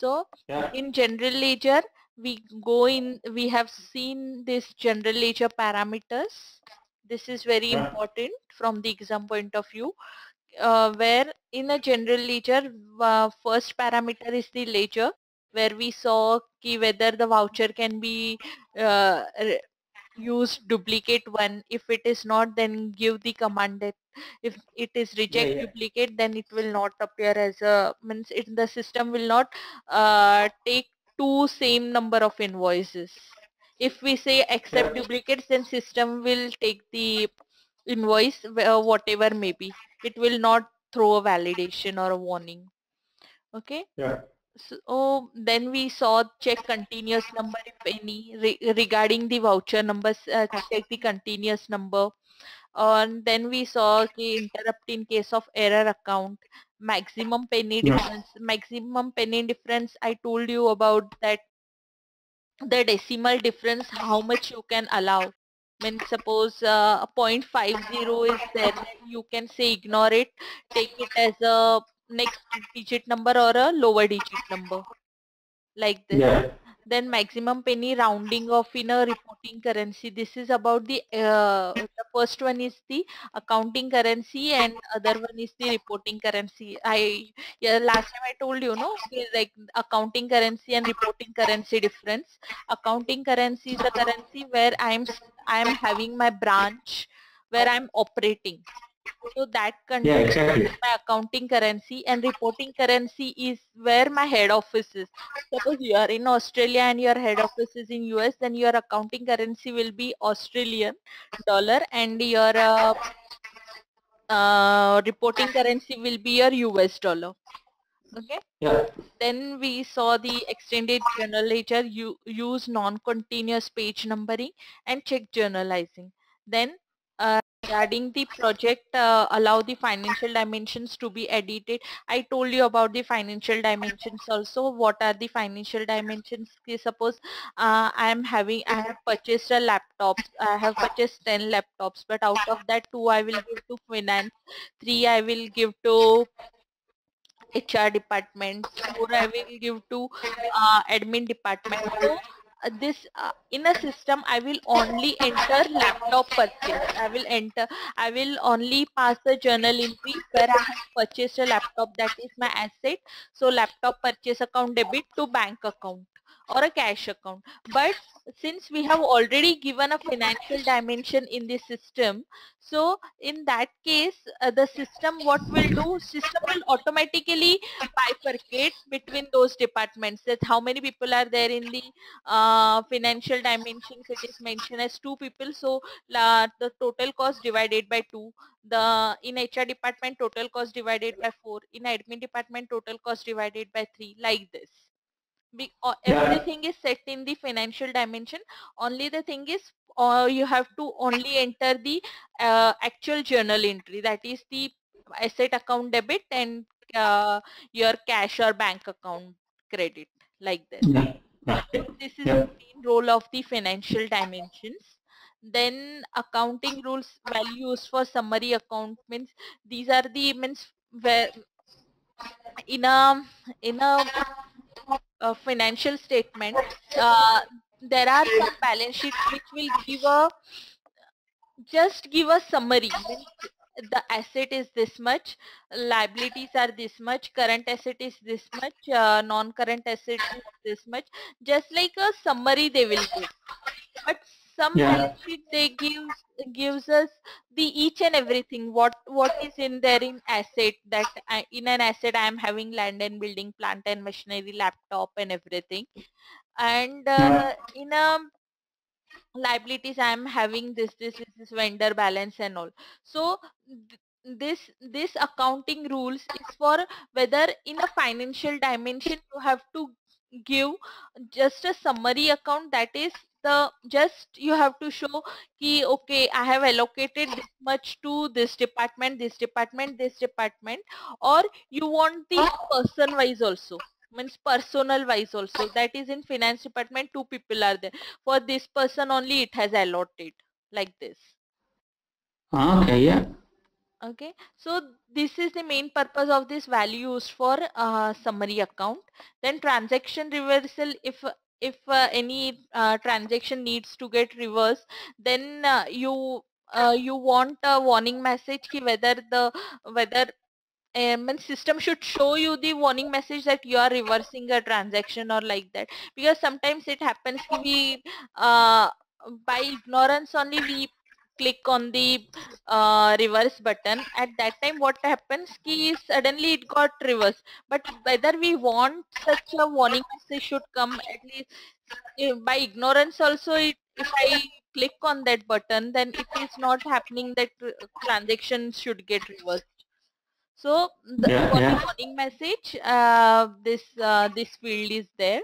So Yeah. in general ledger, we go in, we have seen this general ledger parameters. This is very Yeah. important from the exam point of view, uh, where in a general ledger, uh, first parameter is the ledger, where we saw ki whether the voucher can be uh, re- use duplicate one. If it is not, then give the command that if it is reject yeah. duplicate, then it will not appear as a means it the system will not uh, take two same number of invoices. If we say accept Yeah. duplicates, then system will take the invoice uh, whatever may be. It will not throw a validation or a warning. Okay Yeah. so oh, then we saw check continuous number if any re- regarding the voucher numbers uh, check the continuous number and then we saw the interrupt in case of error account maximum penny Yeah. difference maximum penny difference i told you about that the decimal difference how much you can allow when suppose uh, a 0.50 is there you can say ignore it take it as a next digit number or a lower digit number like this Yeah. Then maximum penny rounding off in a reporting currency. This is about the uh, the first one is the accounting currency and other one is the reporting currency. I yeah last time i told you no like accounting currency and reporting currency difference. Accounting currency is the currency where i'm s- i'm having my branch where i'm operating so that Yeah. country Exactly. my accounting currency and reporting currency is where my head office is. Suppose you are in Australia and your head office is in US, then your accounting currency will be Australian dollar and your uh, uh, reporting currency will be your US dollar. Okay. Yeah. Then we saw the extended journal ledger, you use non-continuous page numbering and check journalizing. Then regarding the project, uh, allow the financial dimensions to be edited. I told you about the financial dimensions also. What are the financial dimensions? Suppose uh, I am having, I have purchased a laptop. I have purchased 10 laptops, but out of that two I will give to finance, three I will give to HR department, four I will give to uh, admin department. So this uh, in a system I will only enter laptop purchase. I will enter. I will only pass the journal entry where I have purchased a laptop. That is my asset. So laptop purchase account debit to bank account or a cash account. But since we have already given a financial dimension in the system, so in that case, uh, the system what will do, system will automatically bifurcate between those departments. That how many people are there in the uh, financial dimensions it is mentioned as two people. So la, the total cost divided by two. The in HR department total cost divided by four. In admin department total cost divided by three. Like this Be, uh, everything is set in the financial dimension. Only the thing is uh, you have to only enter the uh, actual journal entry. That is the asset account debit and uh, your cash or bank account credit like this. Yeah. This is Yeah. the main role of the financial dimensions. Then accounting rules values for summary account means these are the means where in a in a, a financial statement uh, there are some balance sheets which will give a just give a summary. The asset is this much liabilities are this much current asset is this much uh, non-current asset is this much. Just like a summary they will give. But some Yeah. balance sheet they give gives us the each and everything what what is in there in asset that I, in an asset i am having land and building plant and machinery laptop and everything. And uh, in a liabilities i am having this this this, this vendor balance and all. So th- this this accounting rules is for whether in a financial dimension you have to give just a summary account that is the just you have to show ki okay i have allocated this much to this department this department this department or you want the person wise also means personal wise also that is in finance department two people are there for this person only it has allotted like this Okay. Yeah. Okay, so this is the main purpose of this value used for uh, summary account. Then transaction reversal, if if uh, any uh, transaction needs to get reversed, then uh, you you want a warning message whether the whether um, system should show you the warning message that you are reversing a transaction or like that. Because sometimes it happens be uh, by ignorance only we click on the uh, reverse button. At that time what happens is suddenly it got reversed. But whether we want such a warning message should come at least uh, by ignorance also it, if I click on that button then it is not happening that transaction should get reversed. So the yeah, yeah. warning message uh, this uh, this field is there.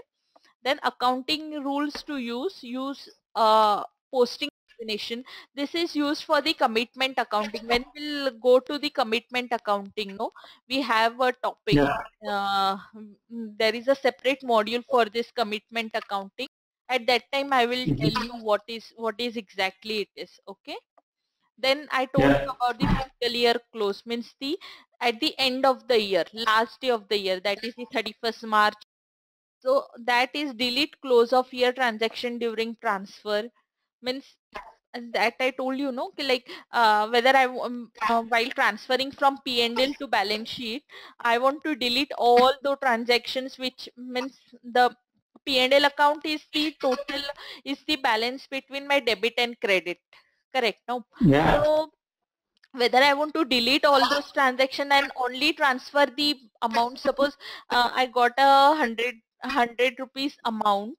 Then accounting rules to use use uh, posting This is used for the commitment accounting. When we'll go to the commitment accounting, no, we have a topic. Yeah. Uh, mm, there is a separate module for this commitment accounting. At that time, I will tell mm-hmm. you what is what is exactly it is. Okay. Then I told yeah. you about the fiscal year close means the at the end of the year, last day of the year, that is the 31st March. So that is delete close of year transaction during transfer means that I told you, no, like uh, whether I um, uh, while transferring from P&L to balance sheet, I want to delete all the transactions, which means the P&L account is the total is the balance between my debit and credit. Correct? No. Yeah. So whether I want to delete all those transactions and only transfer the amount. Suppose uh, I got a hundred hundred rupees amount,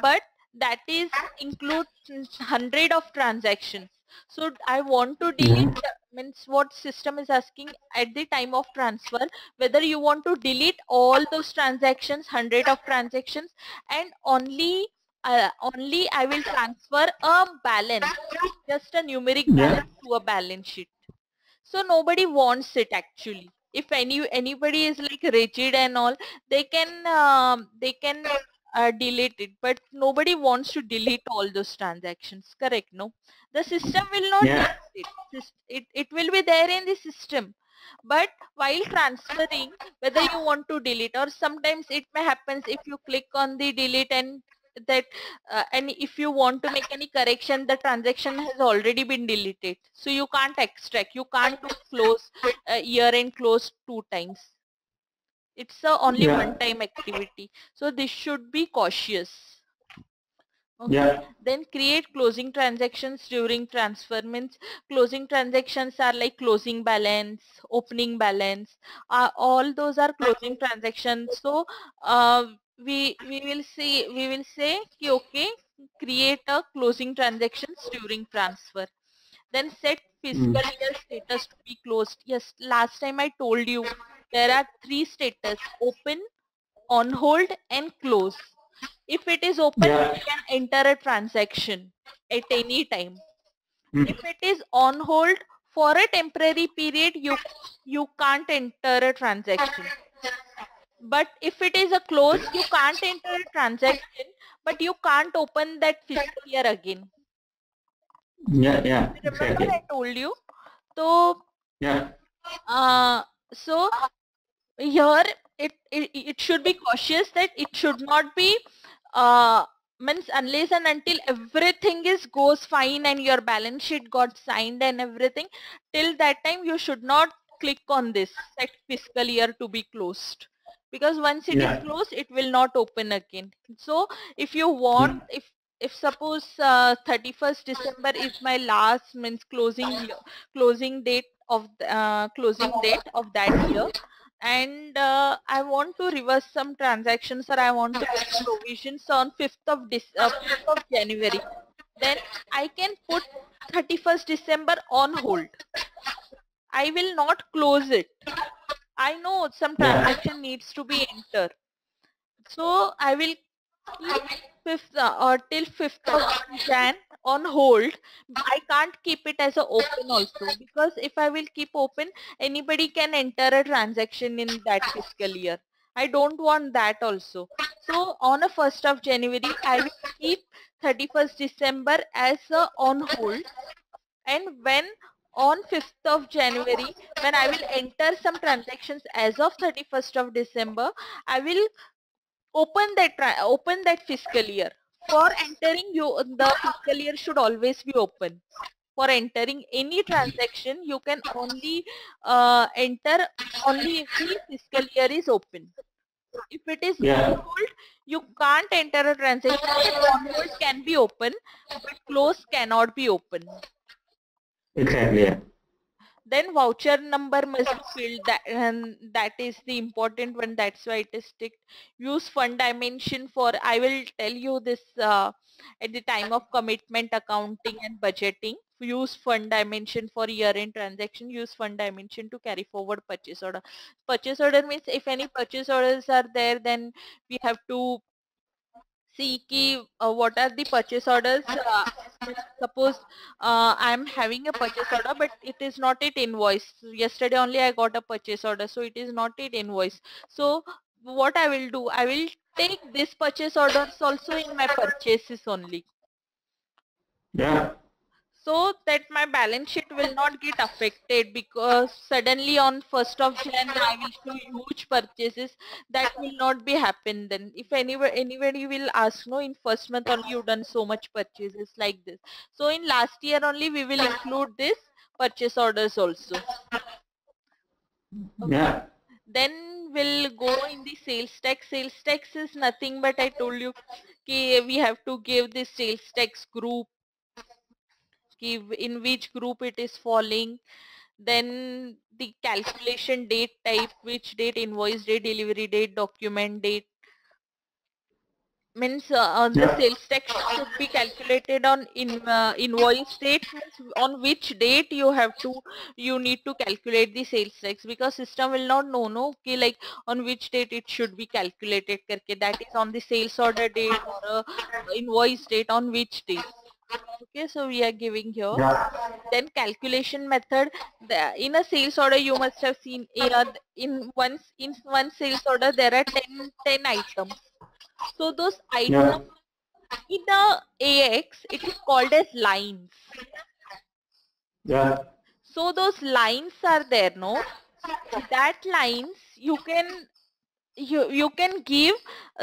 but that is includes 100 of transactions. So i want to delete means what system is asking at the time of transfer whether you want to delete all those transactions 100 of transactions and only uh, only i will transfer a balance just a numeric balance yeah. to a balance sheet. So nobody wants it actually. If any anybody is like rigid and all they can um, they can uh, delete it but nobody wants to delete all those transactions correct no the system will not yeah. it. it it will be there in the system but while transferring whether you want to delete or sometimes it may happens if you click on the delete and that uh, and if you want to make any correction the transaction has already been deleted so you can't extract you can't close uh, year end close two times it's a only yeah. one time activity so this should be cautious okay yeah. then create closing transactions during transfer means closing transactions are like closing balance opening balance uh, all those are closing transactions so uh, we we will see we will say okay create a closing transactions during transfer then set fiscal mm. year status to be closed yes last time i told you there are three status open on hold and close if it is open yeah. you can enter a transaction at any time mm. if it is on hold for a temporary period you you can't enter a transaction but if it is a close you can't enter a transaction but you can't open that fiscal year again yeah yeah remember exactly. i told you so yeah uh so here it, it it should be cautious that it should not be uh means unless and until everything is goes fine and your balance sheet got signed and everything till that time you should not click on this set fiscal year to be closed because once it yeah. is closed it will not open again so if you want yeah. if if suppose uh, 31st December is my last means closing closing date of the, uh, closing date of that year and uh, I want to reverse some transactions or I want to make provisions on 5th of, uh, 5th of January. Then I can put 31st December on hold. I will not close it. I know some transaction needs to be entered. So I will 5th uh, or till 5th of Jan on hold i can't keep it as a open also because if i will keep open anybody can enter a transaction in that fiscal year. I don't want that also. So on a 1st of january i will keep 31st december as a on hold. And when on 5th of January, when I will enter some transactions as of 31st of December, I will open that open that fiscal year. For entering you, the fiscal year should always be open. For entering any transaction, you can only uh, enter only if the fiscal year is open. If it is Yeah. on hold, you can't enter a transaction. On hold can be open, but close cannot be open. Exactly. Yeah. Then voucher number must be filled. That and that is the important one. That's why it is ticked. Use fund dimension for. I will tell you this uh, at the time of commitment accounting and budgeting. Use fund dimension for year-end transaction. Use fund dimension to carry forward purchase order. Purchase order means if any purchase orders are there, then we have to see ki, uh, what are the purchase orders. Uh, suppose uh, I'm having a purchase order, but it is not it invoice. Yesterday only I got a purchase order, so it is not it invoice. So what I will do, I will take this purchase orders also in my purchases only Yeah. So that my balance sheet will not get affected because suddenly on 1st of Jan I will show huge purchases that will not be happen then. If anywhere anybody will ask no in first month only you done so much purchases like this. So in last year only we will include this purchase orders also. Yeah. then we'll go in the sales tax. Sales tax is nothing but I told you we have to give the sales tax group in which group it is falling then the calculation date type which date invoice date delivery date document date means uh, uh, the Yeah. sales tax should be calculated on in uh, invoice date means on which date you have to you need to calculate the sales tax because system will not know no ki like on which date it should be calculated karke that is on the sales order date or uh, invoice date on which date okay so we are giving here. Yeah. then calculation method the, in a sales order you must have seen uh, in one in one sales order there are 10 10 items. So those items in the AX it is called as lines. Yeah. so those lines are there no? That lines you can you you can give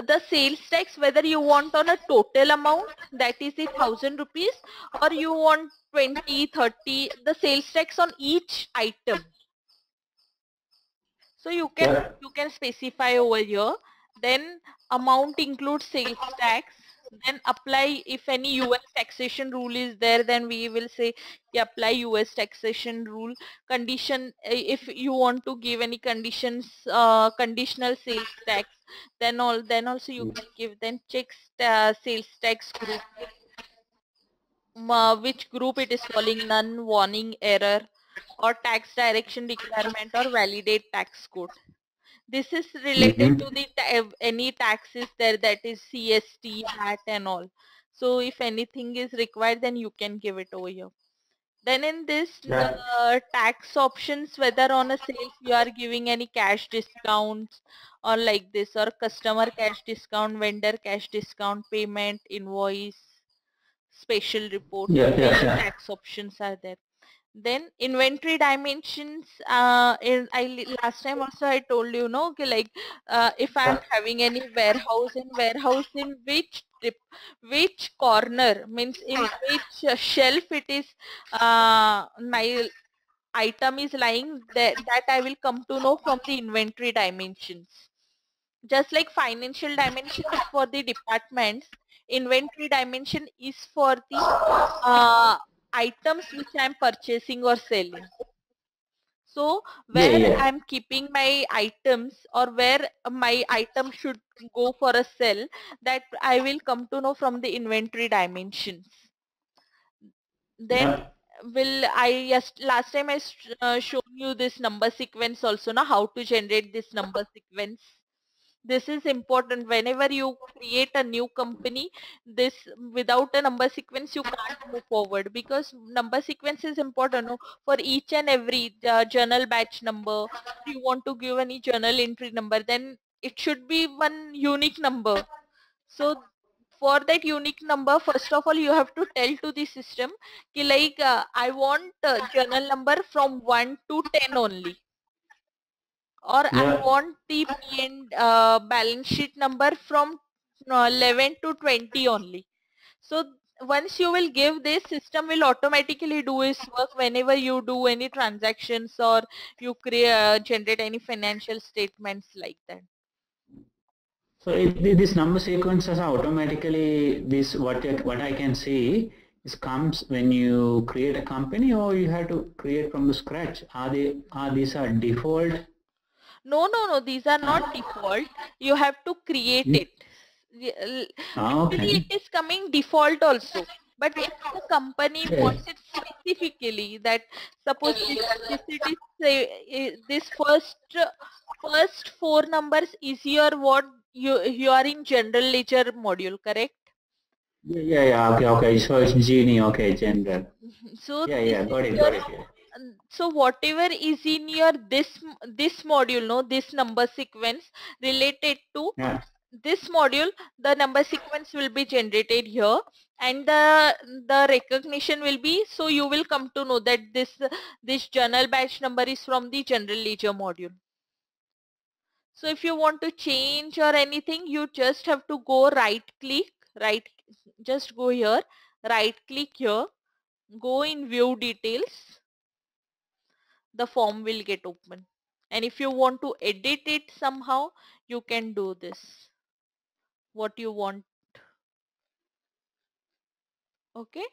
the sales tax whether you want on a total amount that is the thousand rupees or you want 20 30 the sales tax on each item so you can Yeah. you can specify over here then amount includes sales tax then apply if any US taxation rule is there then we will say yeah, apply US taxation rule. Condition uh, if you want to give any conditions uh, conditional sales tax then all then also you can give then check uh, sales tax group uh, which group it is calling none warning error or tax direction requirement or validate tax code this is related Mhm. to the ta- any taxes there that is CST, VAT and all. So if anything is required then you can give it over here. Then in this Yeah. uh, tax options whether on a sale you are giving any cash discounts or like this or customer cash discount, vendor cash discount, payment, invoice, special report. Yeah, yeah, yeah. tax options are there then inventory dimensions uh in i last time also i told you no ki like uh, if i'm having any warehouse in warehouse in which trip which corner means in which uh, shelf it is uh my item is lying that that i will come to know from the inventory dimensions. Just like financial dimensions for the departments inventory dimension is for the uh, items which I'm purchasing or selling. So where yeah. I'm keeping my items or where my item should go for a sell that I will come to know from the inventory dimensions. Then Yeah. will I yes last time I uh, shown you this number sequence also now how to generate this number sequence this is important. Whenever you create a new company this without a number sequence you can't move forward because number sequence is important for each and every uh, journal batch number if you want to give any journal entry number then it should be one unique number. So for that unique number first of all you have to tell to the system ki like uh, i want uh, journal number from 1 to 10 only or i want the P and uh, balance sheet number from uh, 11 to 20 only so once you will give this system will automatically do its work whenever you do any transactions or you create uh, generate any financial statements like that So it, this number sequences are automatically this what I- what I can see is comes when you create a company or you have to create from the scratch. Are they are these are default? No no no these are not default you have to create it l- Ah, Actually, okay. it is coming default also. But if the company Yes. wants it specifically that suppose this, this it is say, eh, this first first four numbers is your what you you are in general ledger module correct? Yeah, yeah, yeah. Okay, okay. So it's Genie. Okay, general. So Yeah, yeah. Got it, got it. Yeah. So whatever is in your this this module no this number sequence related to Yeah. this module the number sequence will be generated here and the the recognition will be so you will come to know that this this journal batch number is from the general ledger module so if you want to change or anything you just have to go right click right just go here right click here go in view details the form will get open. And if you want to edit it somehow you can do this. What you want. Okay